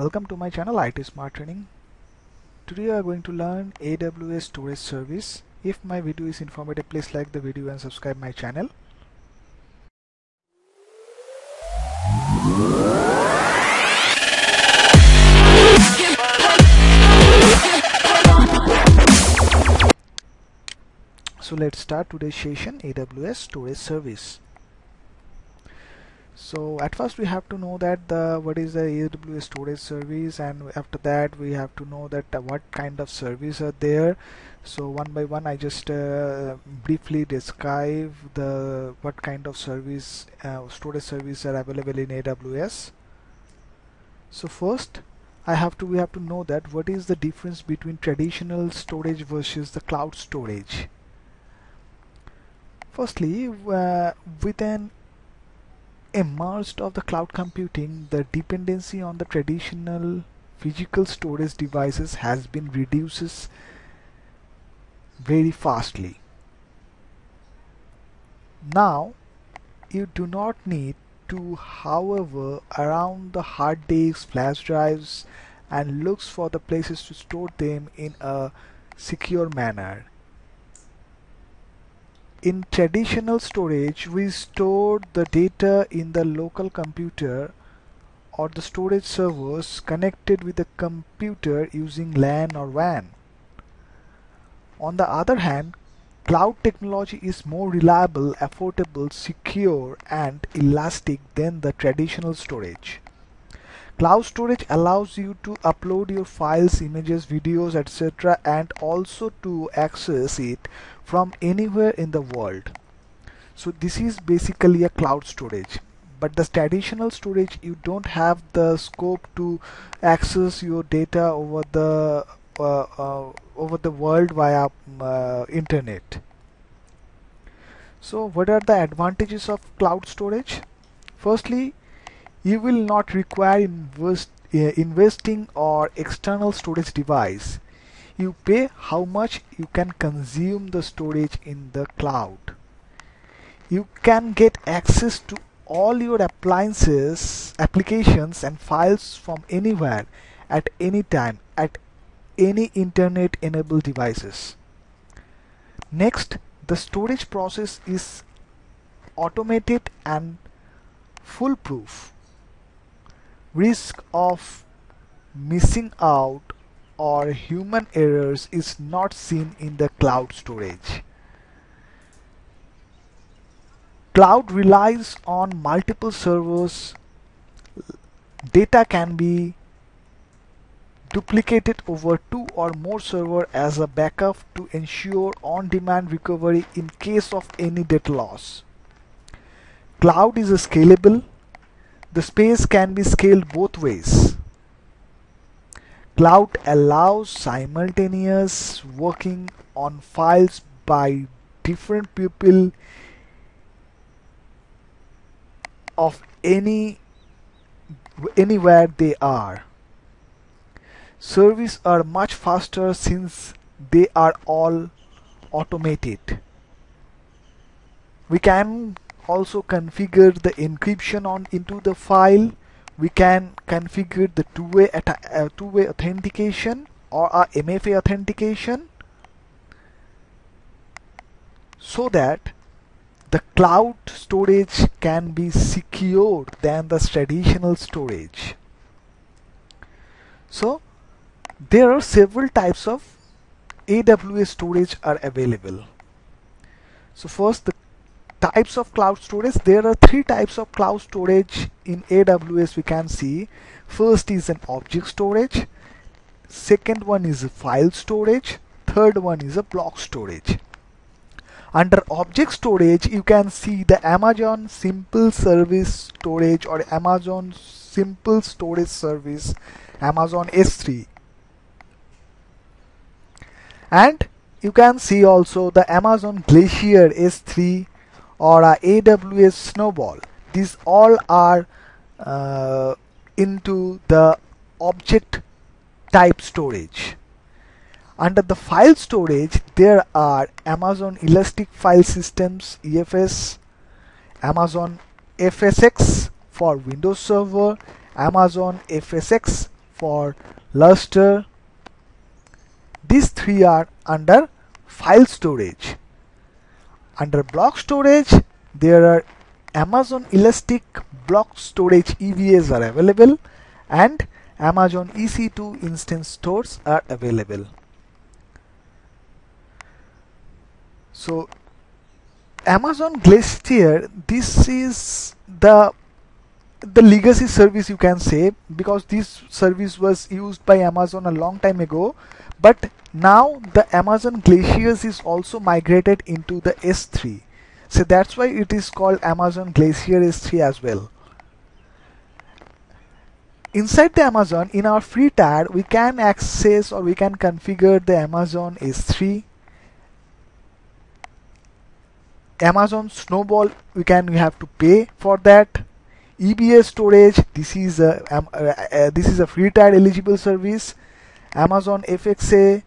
Welcome to my channel IT Smart Training. Today we are going to learn AWS storage service. If my video is informative, please like the video and subscribe my channel. So let's start today's session AWS storage service so at first we have to know that the what is the AWS storage service and after that we have to know that uh, what kind of service are there. So one by one I just uh, briefly describe the what kind of service uh, storage service are available in AWS so first I have to we have to know that what is the difference between traditional storage versus the cloud storage. Firstly uh, with an emerged of the cloud computing, the dependency on the traditional physical storage devices has been reduces very fastly. Now, you do not need to however around the hard disks, flash drives and looks for the places to store them in a secure manner. In traditional storage, we store the data in the local computer or the storage servers connected with the computer using LAN or WAN. On the other hand, cloud technology is more reliable, affordable, secure and elastic than the traditional storage. Cloud storage allows you to upload your files, images, videos, etc. and also to access it from anywhere in the world. So this is basically a cloud storage. But the traditional storage, you don't have the scope to access your data over the uh, uh, over the world via uh, internet. So what are the advantages of cloud storage? Firstly, you will not require invest, uh, investing or external storage device. You pay how much you can consume the storage in the cloud. You can get access to all your appliances, applications and files from anywhere at any time at any internet enabled devices. Next, the storage process is automated and foolproof risk of missing out or human errors is not seen in the cloud storage. Cloud relies on multiple servers. Data can be duplicated over two or more servers as a backup to ensure on-demand recovery in case of any data loss. Cloud is scalable the space can be scaled both ways. Cloud allows simultaneous working on files by different people of any anywhere they are. Services are much faster since they are all automated. We can also configure the encryption on into the file we can configure the two-way uh, two-way authentication or a MFA authentication so that the cloud storage can be secure than the traditional storage. So there are several types of AWS storage are available. So first the types of cloud storage. There are three types of cloud storage in AWS we can see. First is an object storage. Second one is file storage. Third one is a block storage. Under object storage you can see the Amazon simple service storage or Amazon simple storage service Amazon S3 and you can see also the Amazon Glacier S3 or a AWS Snowball. These all are uh, into the object type storage. Under the file storage, there are Amazon Elastic File Systems EFS, Amazon FSX for Windows Server, Amazon FSX for Lustre. These three are under file storage. Under block storage, there are Amazon Elastic Block Storage EBS are available and Amazon EC2 instance stores are available. So Amazon Glacier, this is the the legacy service you can say because this service was used by Amazon a long time ago but now the Amazon Glaciers is also migrated into the S3 so that's why it is called Amazon Glacier S3 as well. Inside the Amazon in our free tab we can access or we can configure the Amazon S3 Amazon Snowball we can we have to pay for that EBS storage this is a um, uh, uh, this is a free tier eligible service. Amazon FXA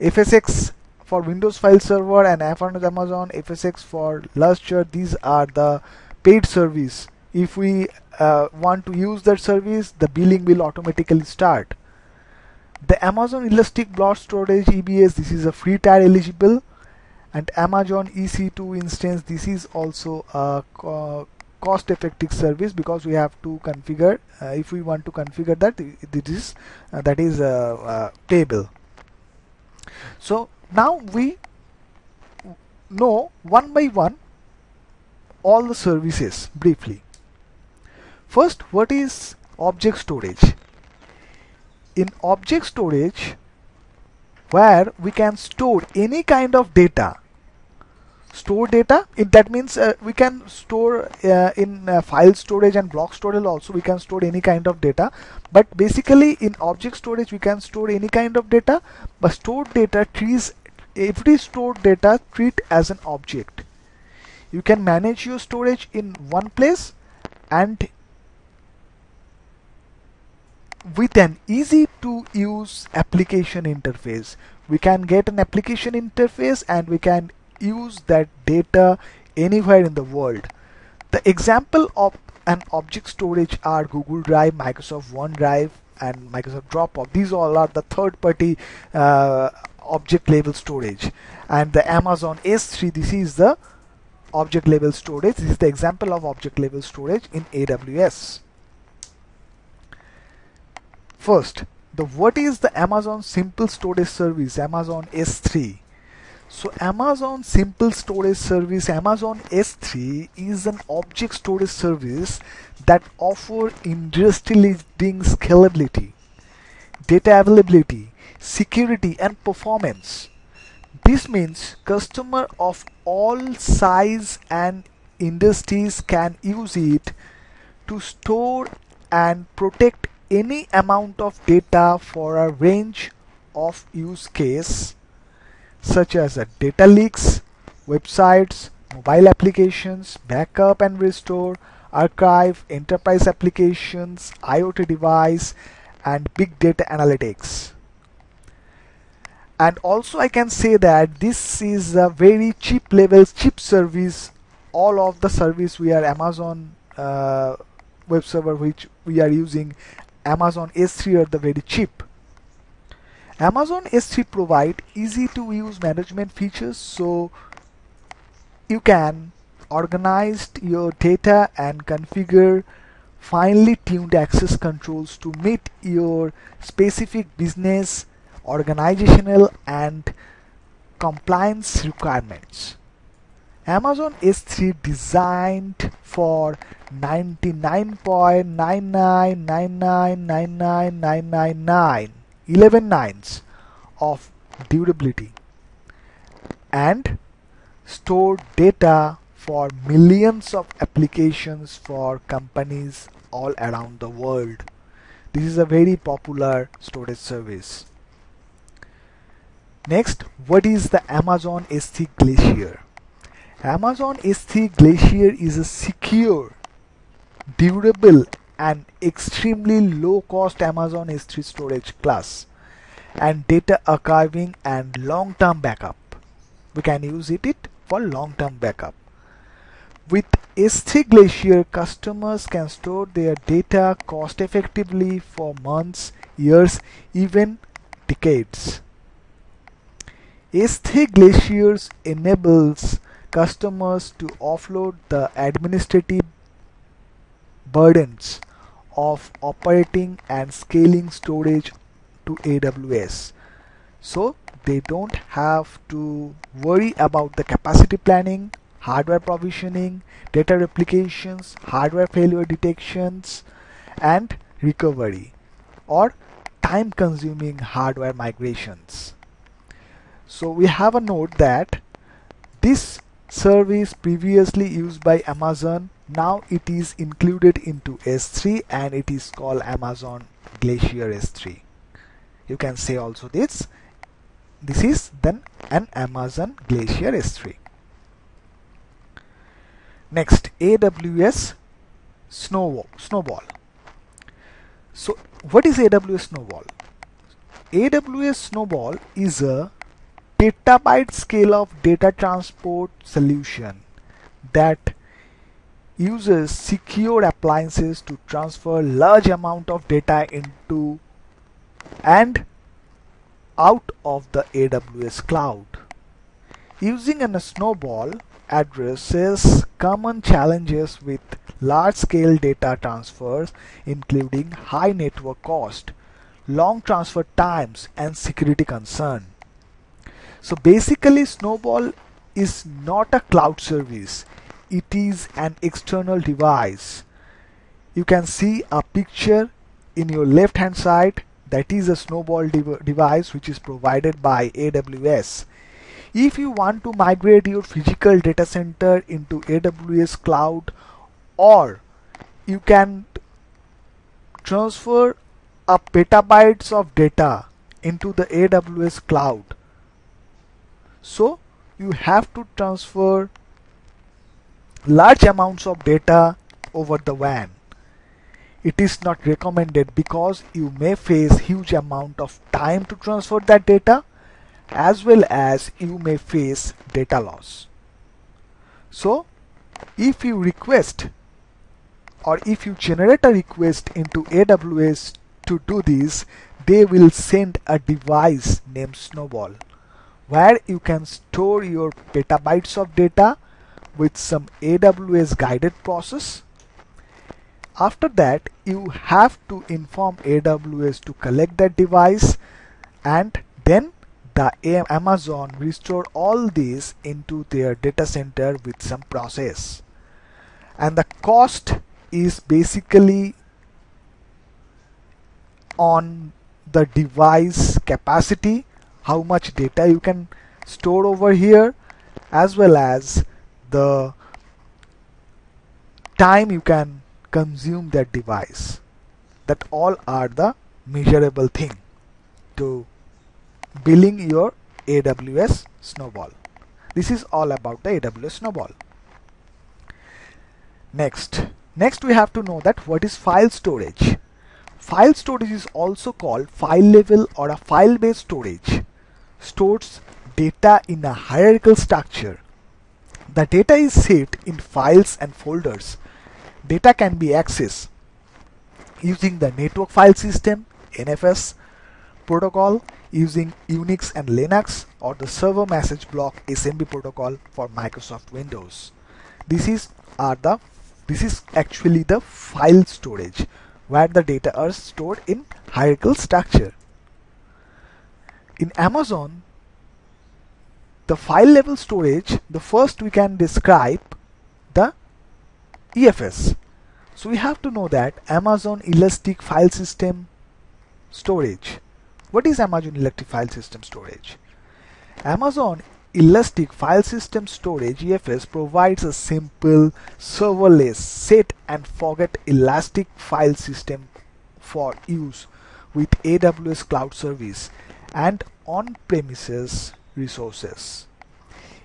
FSX for Windows file server and Amazon FSX for Lustre these are the paid service. If we uh, want to use that service the billing will automatically start. The Amazon Elastic Block Storage EBS this is a free tier eligible. And Amazon EC2 instance this is also a cost effective service because we have to configure uh, if we want to configure that it is uh, that is uh, table so now we know one by one all the services briefly. First what is object storage? In object storage where we can store any kind of data store data. It, that means uh, we can store uh, in uh, file storage and block storage also we can store any kind of data. But basically in object storage we can store any kind of data. But stored data trees every stored data treat as an object. You can manage your storage in one place and with an easy to use application interface. We can get an application interface and we can use that data anywhere in the world. The example of an object storage are Google Drive, Microsoft OneDrive and Microsoft Dropbox. These all are the third party uh, object level storage and the Amazon S3 this is the object level storage this is the example of object level storage in AWS first the what is the Amazon simple storage service Amazon S3 so Amazon Simple Storage Service Amazon S3 is an object storage service that offer industry-leading scalability, data availability, security and performance. This means customer of all size and industries can use it to store and protect any amount of data for a range of use case such as data lakes, websites, mobile applications, backup and restore, archive, enterprise applications, IoT device and big data analytics. And also I can say that this is a very cheap level, cheap service. All of the service we are Amazon uh, web server which we are using Amazon S3 are the very cheap Amazon S3 provide easy to use management features so you can organize your data and configure finely tuned access controls to meet your specific business, organizational and compliance requirements. Amazon S3 designed for 99.999999999 11 nines of durability and store data for millions of applications for companies all around the world. This is a very popular storage service. Next, what is the Amazon S3 Glacier? Amazon S3 Glacier is a secure, durable an extremely low cost Amazon S3 storage class and data archiving and long term backup. We can use it, it for long term backup. With S3 Glacier, customers can store their data cost effectively for months, years, even decades. S3 Glaciers enables customers to offload the administrative burdens of operating and scaling storage to AWS. So they don't have to worry about the capacity planning, hardware provisioning, data replications, hardware failure detections, and recovery, or time consuming hardware migrations. So we have a note that this service previously used by Amazon now it is included into S3 and it is called Amazon Glacier S3 you can say also this. This is then an Amazon Glacier S3 next AWS Snowball Snowball. So what is AWS Snowball? AWS Snowball is a petabyte scale of data transport solution that uses secure appliances to transfer large amount of data into and out of the AWS cloud. Using a snowball addresses common challenges with large-scale data transfers including high network cost, long transfer times and security concern. So basically Snowball is not a cloud service it is an external device. You can see a picture in your left hand side that is a snowball dev device which is provided by AWS if you want to migrate your physical data center into AWS cloud or you can transfer a petabytes of data into the AWS cloud. So you have to transfer large amounts of data over the WAN. It is not recommended because you may face huge amount of time to transfer that data as well as you may face data loss. So if you request or if you generate a request into AWS to do this they will send a device named Snowball where you can store your petabytes of data with some AWS guided process. After that, you have to inform AWS to collect that device and then the Amazon restore all these into their data center with some process. And the cost is basically on the device capacity, how much data you can store over here, as well as the time you can consume that device that all are the measurable thing to billing your AWS snowball. This is all about the AWS snowball. Next. Next we have to know that what is file storage. File storage is also called file level or a file based storage. Stores data in a hierarchical structure the data is saved in files and folders. Data can be accessed using the network file system NFS protocol using Unix and Linux or the server message block SMB protocol for Microsoft Windows. This is are the this is actually the file storage where the data are stored in hierarchical structure. In Amazon, the file level storage the first we can describe the EFS so we have to know that Amazon Elastic File System Storage. What is Amazon Elastic File System Storage? Amazon Elastic File System Storage EFS provides a simple serverless set and forget elastic file system for use with AWS cloud service and on-premises resources.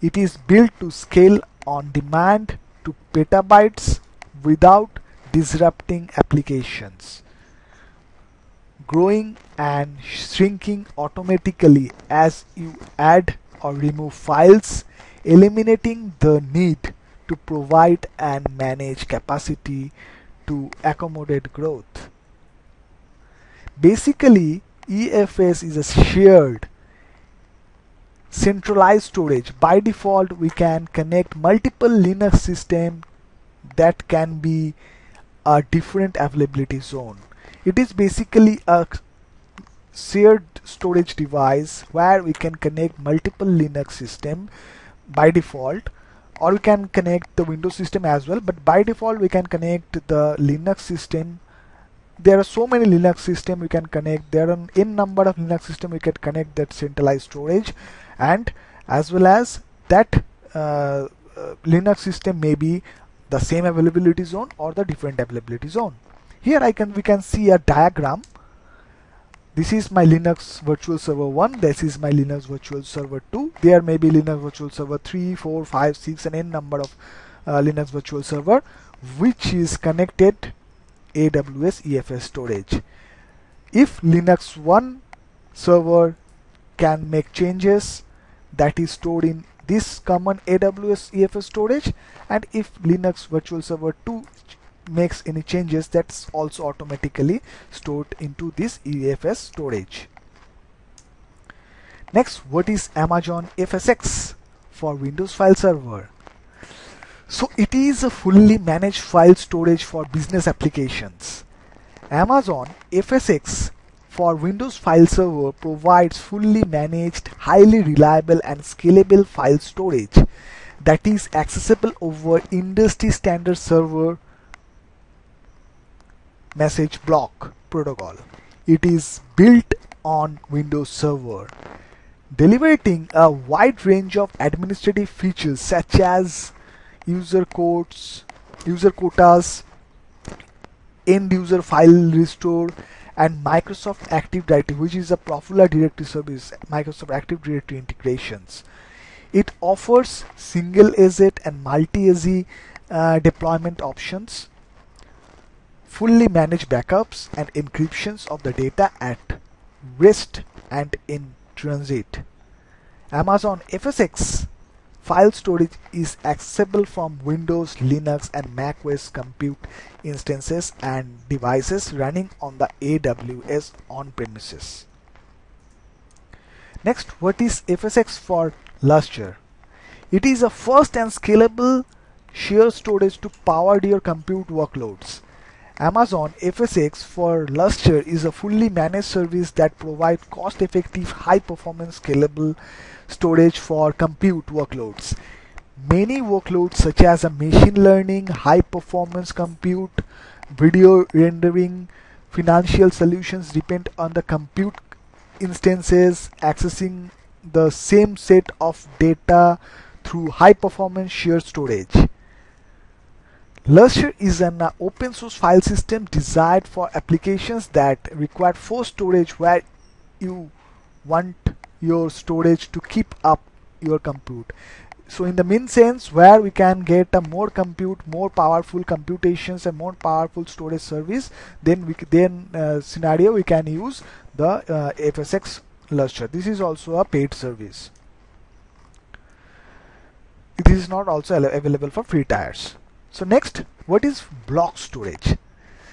It is built to scale on demand to petabytes without disrupting applications, growing and shrinking automatically as you add or remove files, eliminating the need to provide and manage capacity to accommodate growth. Basically, EFS is a shared centralized storage. By default, we can connect multiple Linux system that can be a different availability zone. It is basically a shared storage device where we can connect multiple Linux system by default or we can connect the Windows system as well but by default we can connect the Linux system there are so many Linux system we can connect there are in number of Linux system we can connect that centralized storage and as well as that uh, uh, Linux system may be the same availability zone or the different availability zone. Here I can we can see a diagram. This is my Linux virtual server 1 this is my Linux virtual server 2 there may be Linux virtual server 3 4 5 6 and n number of uh, Linux virtual server which is connected AWS EFS storage. If Linux 1 server can make changes that is stored in this common AWS EFS storage and if Linux virtual server 2 makes any changes that's also automatically stored into this EFS storage. Next, what is Amazon FSx for Windows File Server? So it is a fully managed file storage for business applications. Amazon FSx for Windows File Server provides fully managed, highly reliable and scalable file storage that is accessible over industry standard server message block protocol. It is built on Windows Server, delivering a wide range of administrative features such as user codes, user quotas, end user file restore, and Microsoft Active Directory, which is a popular directory service, Microsoft Active Directory integrations. It offers single-AZ and multi-AZ uh, deployment options fully manage backups and encryptions of the data at rest and in transit. Amazon FSx file storage is accessible from Windows, Linux and macOS compute instances and devices running on the AWS on-premises. Next, what is FSx for Lustre? It is a fast and scalable shared storage to power your compute workloads. Amazon FSx for Lustre is a fully managed service that provides cost-effective, high-performance, scalable storage for compute workloads. Many workloads such as machine learning, high-performance compute, video rendering, financial solutions depend on the compute instances accessing the same set of data through high-performance shared storage. Lustre is an uh, open source file system designed for applications that require fast storage where you want your storage to keep up your compute. So in the main sense where we can get a more compute, more powerful computations and more powerful storage service then we then uh, scenario we can use the uh, FSx Lustre. This is also a paid service. This is not also available for free tiers. So next, what is block storage?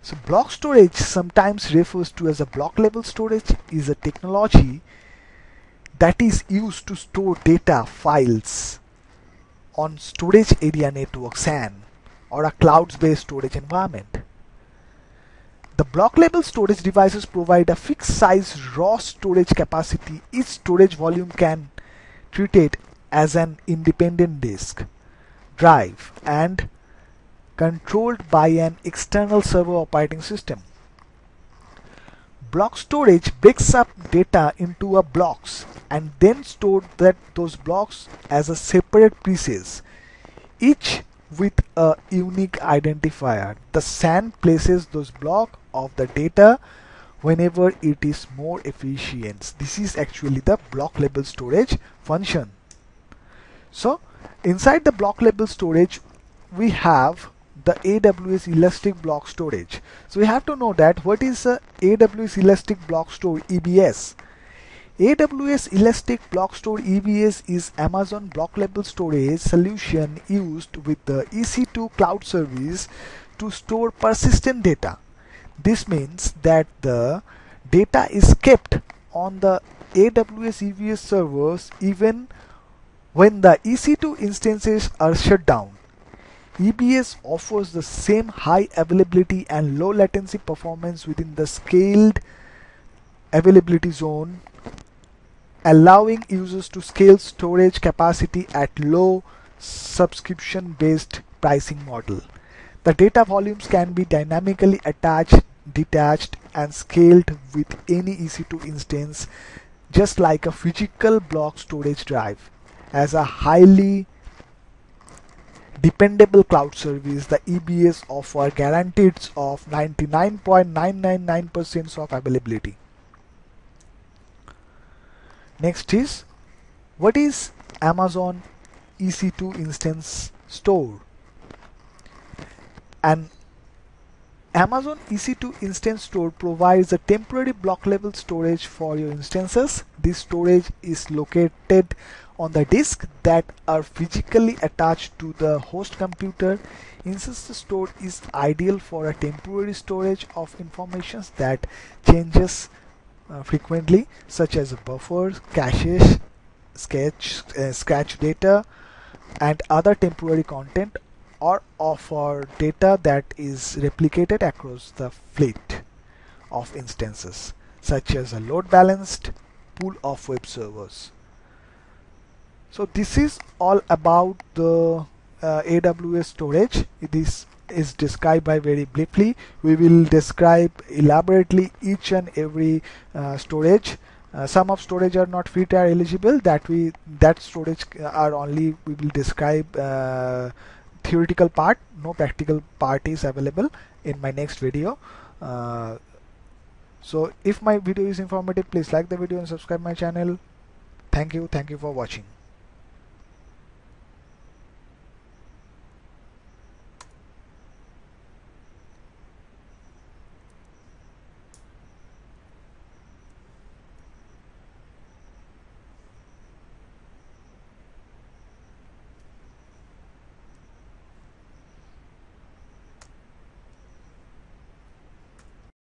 So block storage sometimes refers to as a block level storage is a technology that is used to store data files on storage area network SAN or a cloud-based storage environment. The block level storage devices provide a fixed size raw storage capacity. Each storage volume can treat it as an independent disk, drive and controlled by an external server operating system. Block storage breaks up data into a blocks and then store that those blocks as a separate pieces, each with a unique identifier. The SAN places those block of the data whenever it is more efficient. This is actually the block level storage function. So inside the block level storage we have the AWS Elastic Block Storage. So we have to know that what is the AWS Elastic Block Store EBS? AWS Elastic Block Store EBS is Amazon block level storage solution used with the EC2 cloud service to store persistent data. This means that the data is kept on the AWS EBS servers even when the EC2 instances are shut down. EBS offers the same high availability and low latency performance within the scaled availability zone allowing users to scale storage capacity at low subscription based pricing model. The data volumes can be dynamically attached, detached and scaled with any EC2 instance just like a physical block storage drive. As a highly dependable cloud service, the EBS offer guarantees of 99.999% of availability. Next is what is Amazon EC2 instance store? An Amazon EC2 instance store provides a temporary block level storage for your instances. This storage is located on the disk that are physically attached to the host computer. Instance store is ideal for a temporary storage of information that changes uh, frequently such as buffers, caches, sketch, uh, scratch data and other temporary content or of our data that is replicated across the fleet of instances such as a load balanced pool of web servers. So this is all about the uh, AWS storage. This is described by very briefly. We will describe elaborately each and every uh, storage. Uh, some of storage are not free tier eligible that we that storage are only we will describe uh, theoretical part no practical part is available in my next video. Uh, so if my video is informative please like the video and subscribe my channel. Thank you. Thank you for watching